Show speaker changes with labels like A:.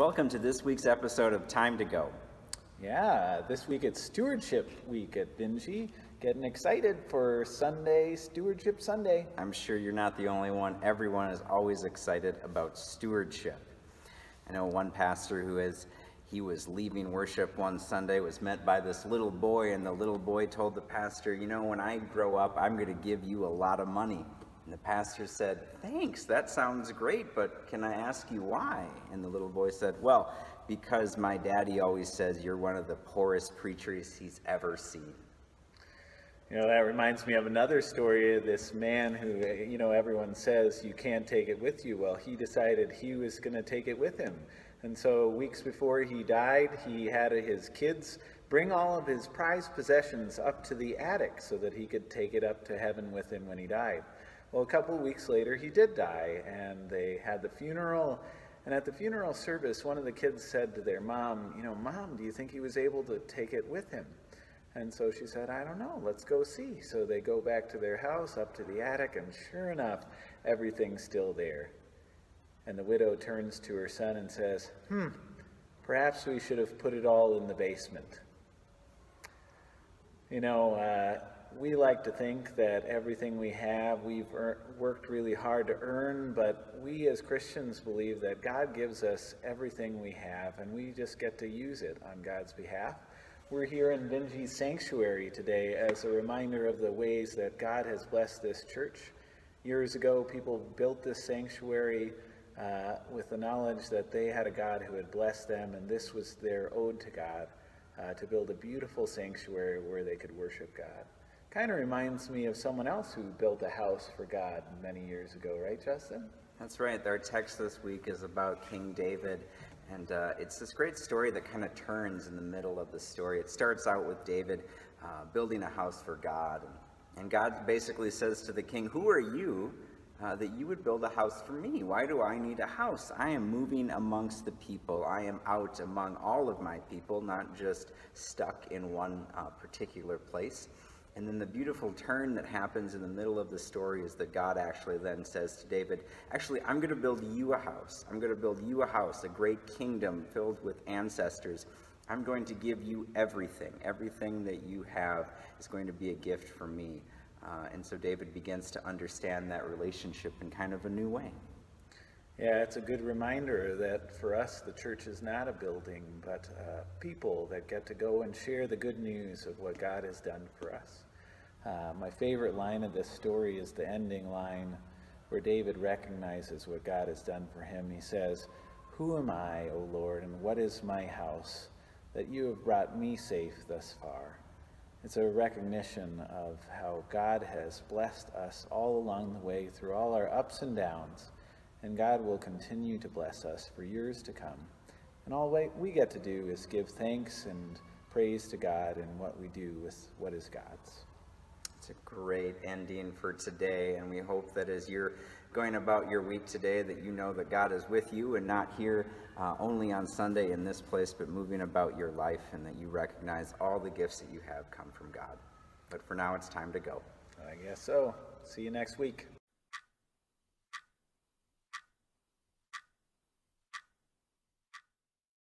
A: Welcome to this week's episode of Time to Go.
B: Yeah, this week it's Stewardship Week at Vinje. Getting excited for Sunday, Stewardship Sunday.
A: I'm sure you're not the only one. Everyone is always excited about stewardship. I know one pastor who is he was leaving worship one Sunday was met by this little boy and the little boy told the pastor, "You know, when I grow up, I'm going to give you a lot of money." And the pastor said, "Thanks. That sounds great, but can I ask you why?" And the little boy said, "Well, because my daddy always says you're one of the poorest preachers he's ever seen."
B: You know, that reminds me of another story of this man who, you know, everyone says you can't take it with you. Well, he decided he was going to take it with him. And so, weeks before he died, he had his kids bring all of his prized possessions up to the attic so that he could take it up to heaven with him when he died. Well, a couple of weeks later, he did die, and they had the funeral. And at the funeral service, one of the kids said to their mom, You know, Mom, do you think he was able to take it with him? And so she said, I don't know, let's go see. So they go back to their house, up to the attic, and sure enough, everything's still there. And the widow turns to her son and says, Hmm, perhaps we should have put it all in the basement. You know, uh, we like to think that everything we have, we've worked really hard to earn, but we as Christians believe that God gives us everything we have, and we just get to use it on God's behalf. We're here in Vinje's sanctuary today as a reminder of the ways that God has blessed this church. Years ago, people built this sanctuary uh, with the knowledge that they had a God who had blessed them, and this was their ode to God uh, to build a beautiful sanctuary where they could worship God. Kind of reminds me of someone else who built a house for God many years ago, right, Justin?
A: That's right. Our text this week is about King David and uh, it's this great story that kind of turns in the middle of the story. It starts out with David uh, building a house for God. And, God basically says to the king, Who are you uh, that you would build a house for me? Why do I need a house? I am moving amongst the people. I am out among all of my people, not just stuck in one uh, particular place. And then the beautiful turn that happens in the middle of the story is that God actually then says to David, Actually, I'm going to build you a house. I'm going to build you a house, a great kingdom filled with ancestors. I'm going to give you everything. Everything that you have is going to be a gift from me. Uh, and so David begins to understand that relationship in kind of a new way.
B: Yeah, it's a good reminder that for us, the church is not a building, but uh, people that get to go and share the good news of what God has done for us. Uh, my favorite line of this story is the ending line where David recognizes what God has done for him. He says, Who am I, O Lord, and what is my house that you have brought me safe thus far? It's a recognition of how God has blessed us all along the way through all our ups and downs and God will continue to bless us for years to come. And all we get to do is give thanks and praise to God in what we do with what is God's.
A: It's a great ending for today, and we hope that as you're going about your week today, that you know that God is with you and not here uh, only on Sunday in this place, but moving about your life, and that you recognize all the gifts that you have come from God. But for now, it's time to go.
B: I guess so. See you next week.